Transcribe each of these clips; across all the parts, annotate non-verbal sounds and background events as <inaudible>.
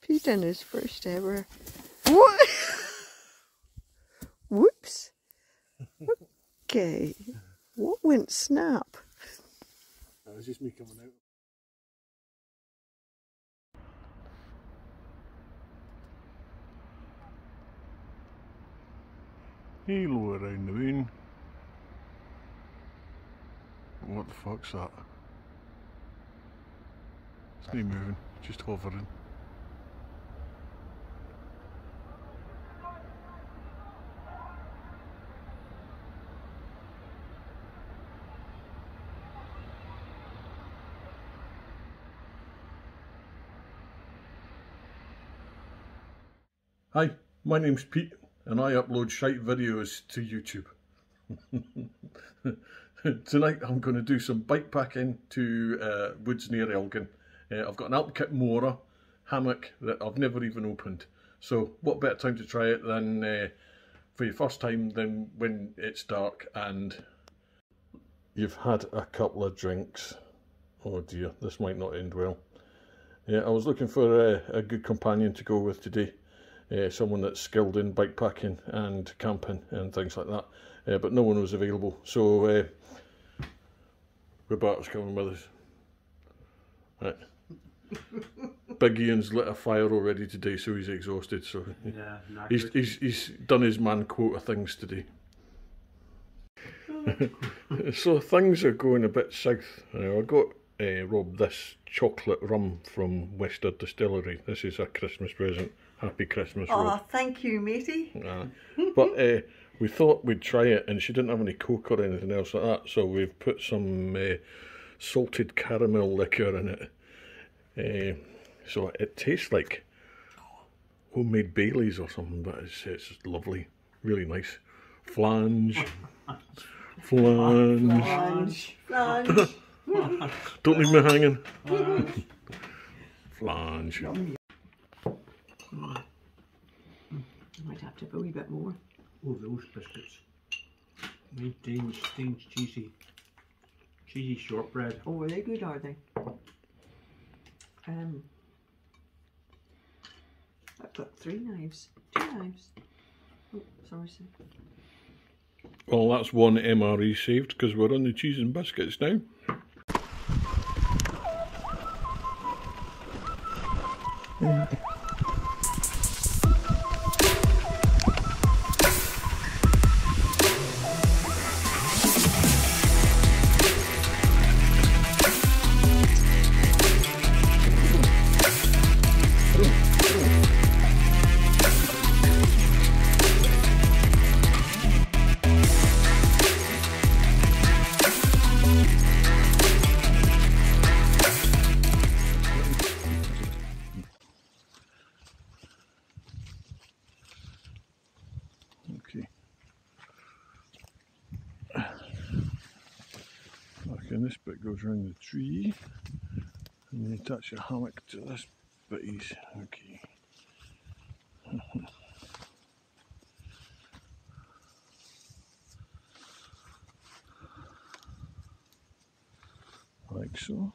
Pete done his first ever. What? <laughs> Whoops. Okay. What went snap? That was just me coming out. Halo around the moon. What the fuck's that? It's not moving, just hovering. Hi, my name's Pete and I upload shite videos to YouTube. <laughs> Tonight I'm going to do some bike packing to uh, woods near Elgin. Uh, I've got an Alpkit Mora hammock that I've never even opened. So what better time to try it than uh, for your first time than when it's dark and you've had a couple of drinks. Oh dear, this might not end well. Yeah, I was looking for a, a good companion to go with today uh, someone that's skilled in bike packing and camping and things like that. Uh, but no one was available, so uh, Roberta's coming with us. Right. Big Ian's lit a fire already today, so he's exhausted. So yeah, he's, he's he's done his man quota things today. <laughs> so things are going a bit south. I got uh, Rob this chocolate rum from Wester Distillery. This is a Christmas present. Happy Christmas, Oh, Rob. thank you, matey. Uh, but uh, we thought we'd try it, and she didn't have any coke or anything else like that, so we've put some uh, salted caramel liquor in it. Uh, so it tastes like homemade Baileys or something, but it's, it's lovely, really nice. Flange. Flange. <laughs> Flange. Flange. Don't leave me hanging. Flange. I might have to have a wee bit more. Oh, those biscuits. Made Dane's, Dane's cheesy, cheesy shortbread. Oh, are they good, are they? Um, I've got three knives. Two knives. Oh, sorry, sir. Well, that's one MRE saved because we're on the cheese and biscuits now. Okay. Around the tree. And you attach your hammock to this base. Okay. <laughs> like so.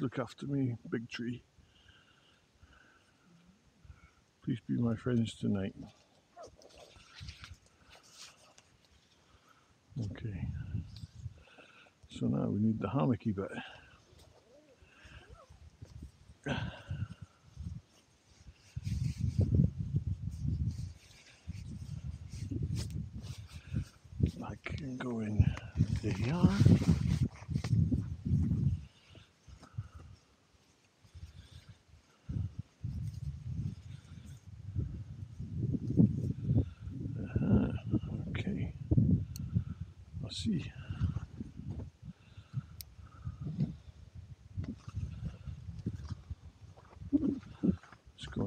Look after me, big tree. Please be my friends tonight. Okay. So now we need the hammocky bit.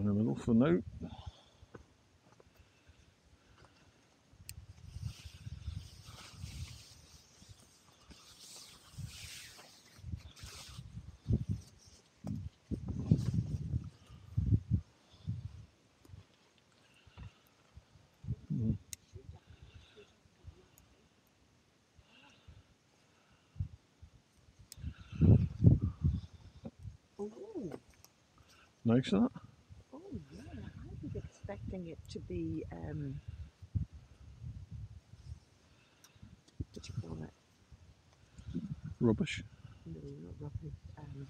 gewoon hebben nog van nou. Like that. Expecting it to be um what you call it? Rubbish. No, not rubber. Um,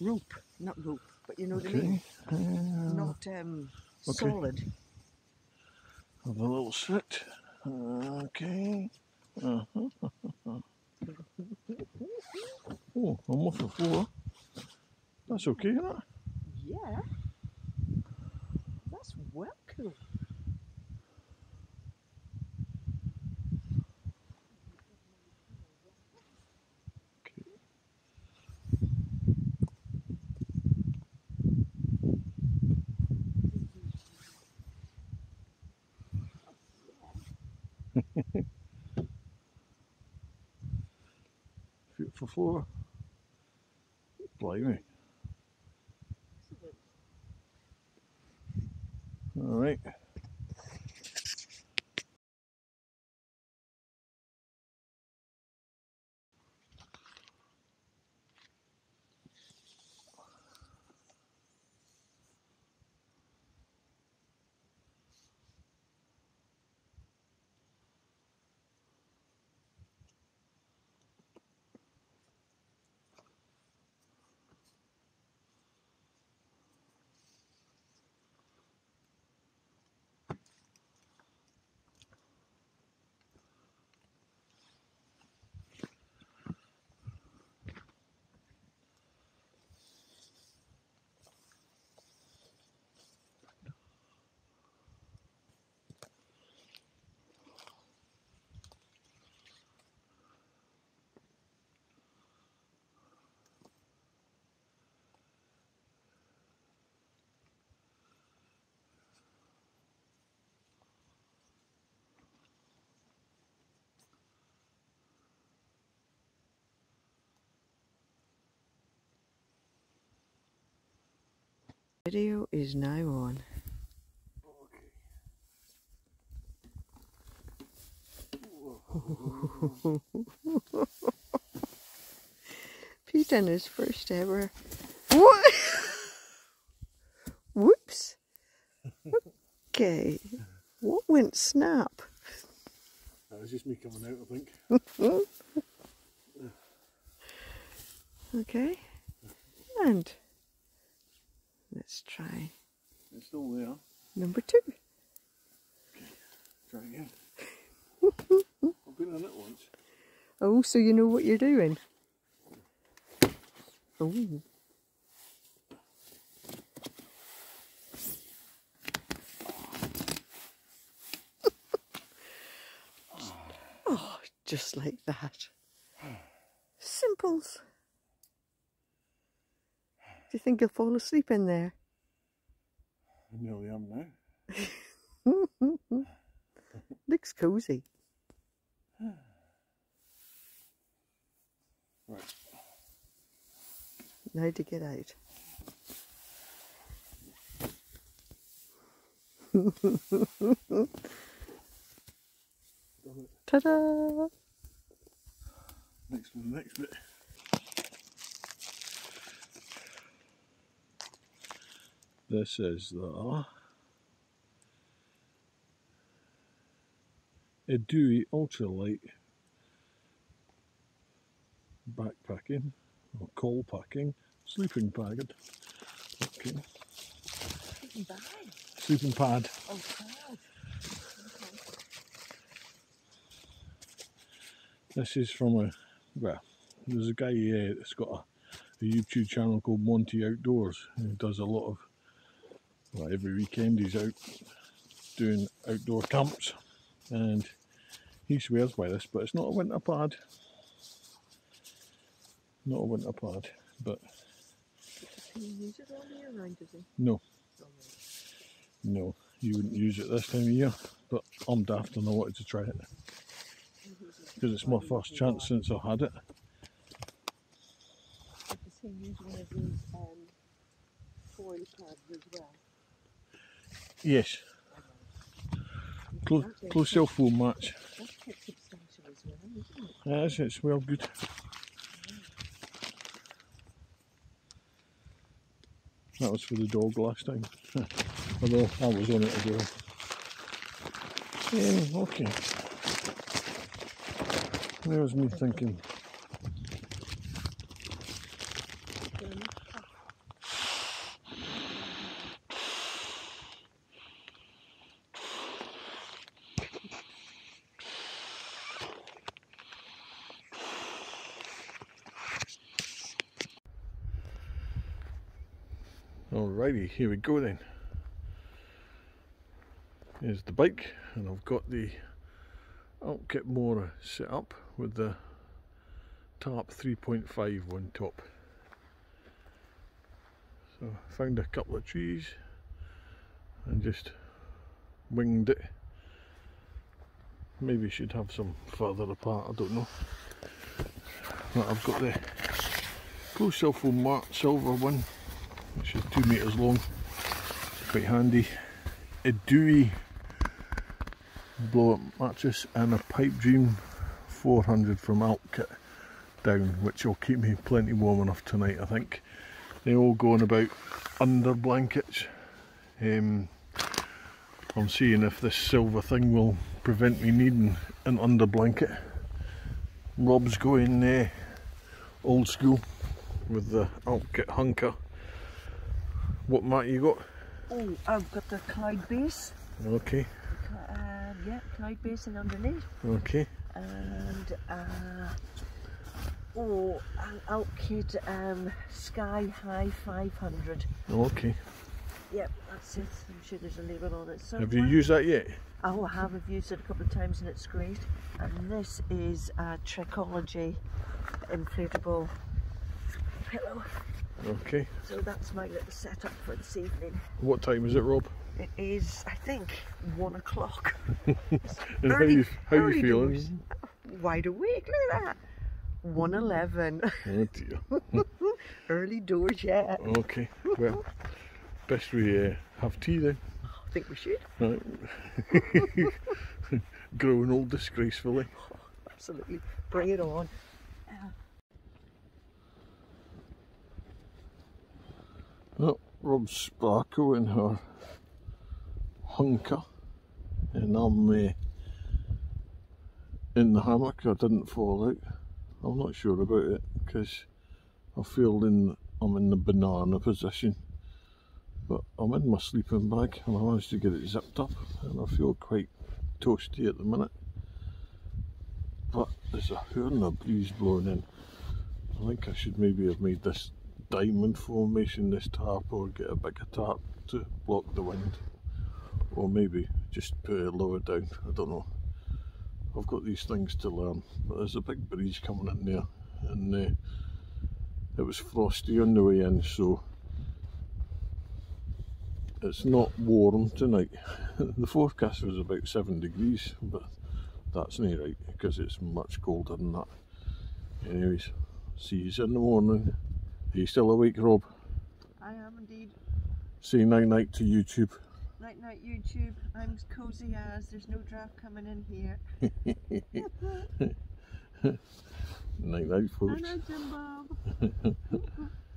rope, not rope, but you know what I mean. Uh, Not um okay. solid. have a little sit. Okay. Uh-huh. <laughs> oh, I'm off the floor. That's okay, isn't it? Yeah. <laughs> Beautiful floor. Blimey. All right. Video is now on. <laughs> Pete done his first ever. What? <laughs> Whoops. Okay. What went snap? That was just me coming out, I think. <laughs> Okay. And let's try It's still there. number two. Try again. <laughs> I've been on it once. Oh, so you know what you're doing? Oh. <laughs> oh, just like that. Simples. Do you think you'll fall asleep in there? I nearly am now. Looks cozy. Right. Now to get out. Ta-da! Next one, next bit. This is the EDEUOEY Ultralight backpacking or coal packing sleeping bag. Okay, sleeping pad. Oh, God. This is from a well, there's a guy uh, that's got a, a YouTube channel called Monty Outdoors who does a lot of well, every weekend he's out doing outdoor camps and he swears by this, but it's not a winter pad. Not a winter pad, but Can you use it all year round, does he? no, no, you wouldn't use it this time of year. But I'm daft and I wanted to try it because it's my first chance since I had it. Use one of these um, foil pads as well? Yes, close, close self foam match. That's quite substantial as well, it? Yes, it's well good. That was for the dog last time. Although I was on it as well. Yeah, okay. There's me thinking. Alrighty, here we go then. Here's the bike, and I've got the Alpkit Mora set up with the tarp 3.5 on top. So I found a couple of trees and just winged it. Maybe should have some further apart, I don't know. But I've got the Pro Silpho Mart silver one which is two metres long, It's quite handy. A Dewey blow up mattress and a Pipedream 400 from Alpkit down, which will keep me plenty warm enough tonight, I think. They all go on about under blankets. Um, I'm seeing if this silver thing will prevent me needing an under blanket. Rob's going uh, old school with the Alpkit Hunka. What mat you got? Oh, I've got the Clyde base. Okay. Uh, yeah, Clyde basin underneath. Okay. And, uh, oh, an Alpkit um, Sky High 500. Okay. Yep, that's it. I'm sure there's a label on it. So Have you used that yet? Oh, I have. I've used it a couple of times and it's great. And this is a Trekology inflatable pillow. Okay. So that's my little setup for this evening. What time is it, Rob? It is, I think, one o'clock. <laughs> And how Early- you how you feeling? doors. Wide awake, look at that. 111. Oh dear. <laughs> Early doors, yeah. Okay. Well, best we uh, have tea then. I think we should. Right. <laughs> Growing old disgracefully. Absolutely. Bring it on. Oh, Rob Sparkle in her Hunka, and I'm uh, in the hammock. I didn't fall out. I'm not sure about it because I feel in I'm in the banana position, but I'm in my sleeping bag and I managed to get it zipped up, and I feel quite toasty at the minute. But there's a hoon of breeze blowing in. I think I should maybe have made this diamond formation this tarp or get a bigger tarp to block the wind. Or maybe just put it lower down I don't know. I've got these things to learn but there's a big breeze coming in there and uh, it was frosty on the way in so it's not warm tonight. <laughs> The forecast was about 7 degrees but that's not right because it's much colder than that. Anyways see you in the morning are you still awake, Rob? I am indeed. Say night night to YouTube. Night night YouTube. I'm as cozy as. There's no draft coming in here. <laughs> Night night, folks. Night night, Jim Bob. <laughs>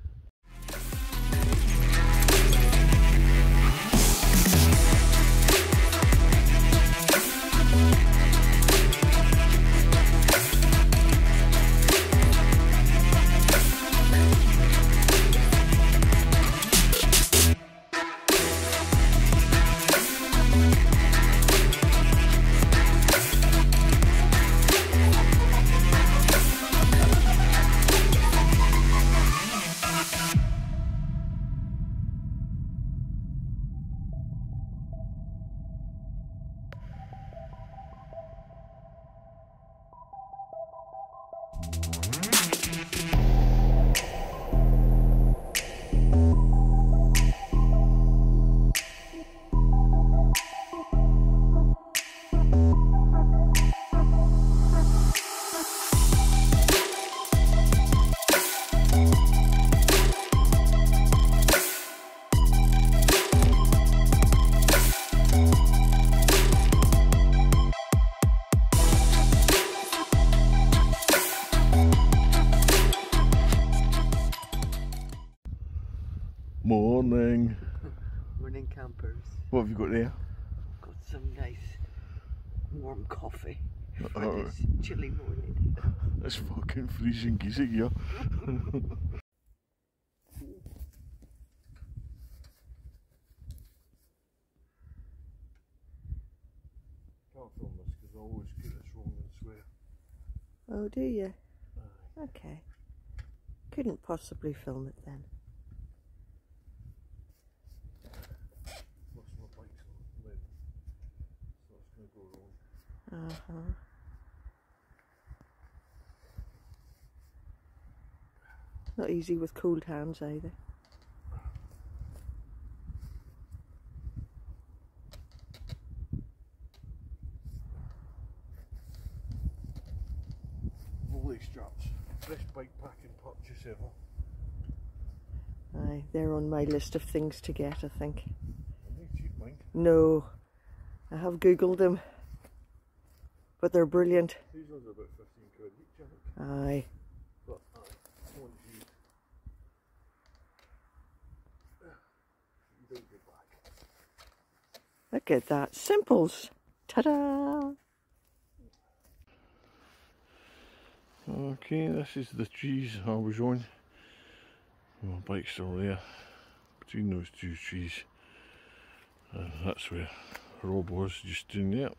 What have you got there? Got some nice warm coffee for Oh. this chilly morning. It's fucking freezing geezer here. Can't film this because I always get this wrong and swear. Oh, do you? Okay. Couldn't possibly film it then. Plus my bike's on lead. So it's going to go wrong. Uh huh. Not easy with cold hands either. Voile straps. Best bike packing purchase ever. Aye, they're on my list of things to get, I think. And they cheap mine. No, I have googled them, but they're brilliant. These ones are about 15 quid each, I think. Aye. But aye, once you, you don't get back. Look at that. Simples. Ta-da! Okay, this is the trees I was on. My bike's still there, between those two trees. And that's where Rob was, just doing that.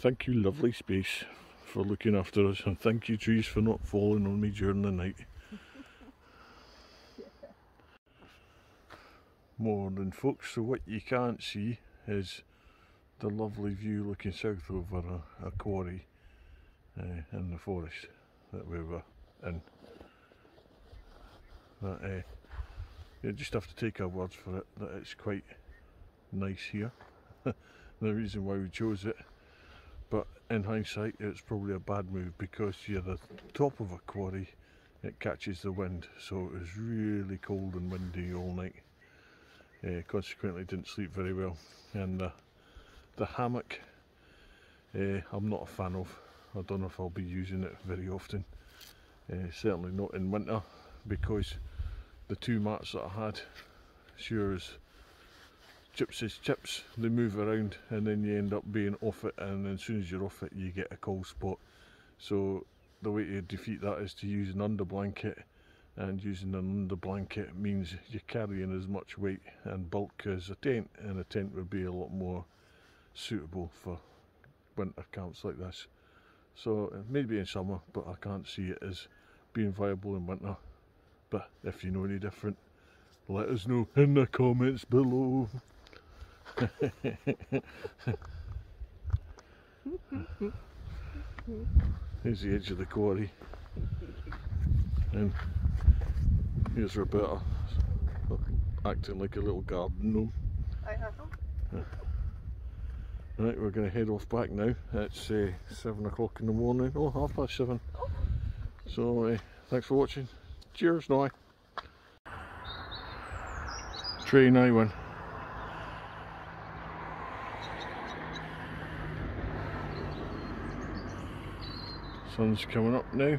Thank you, lovely space, for looking after us, and thank you, trees, for not falling on me during the night. <laughs> Morning, folks. So, what you can't see is the lovely view looking south over a, a quarry uh, in the forest that we were in. But, uh, you just have to take our words for it that it's quite nice here. <laughs> the reason why we chose it, but in hindsight, it's probably a bad move because you're the top of a quarry, it catches the wind, so it was really cold and windy all night. Uh, consequently, didn't sleep very well, and the hammock uh, I'm not a fan of. I don't know if I'll be using it very often. Uh, certainly not in winter because the two mats that I had, sure as chips is chips, they move around and then you end up being off it and then as soon as you're off it you get a cold spot. So the way to defeat that is to use an under blanket and using an under blanket means you're carrying as much weight and bulk as a tent and a tent would be a lot more suitable for winter camps like this. So maybe in summer, but I can't see it as being viable in winter. But if you know any different, let us know in the comments below. Here's the edge of the quarry. And here's Roberta acting like a little garden gnome. Right, we're going to head off back now. It's uh, 7 o'clock in the morning. Oh, half past 7. So, uh, thanks for watching. Cheers now. Train I win. Sun's coming up now.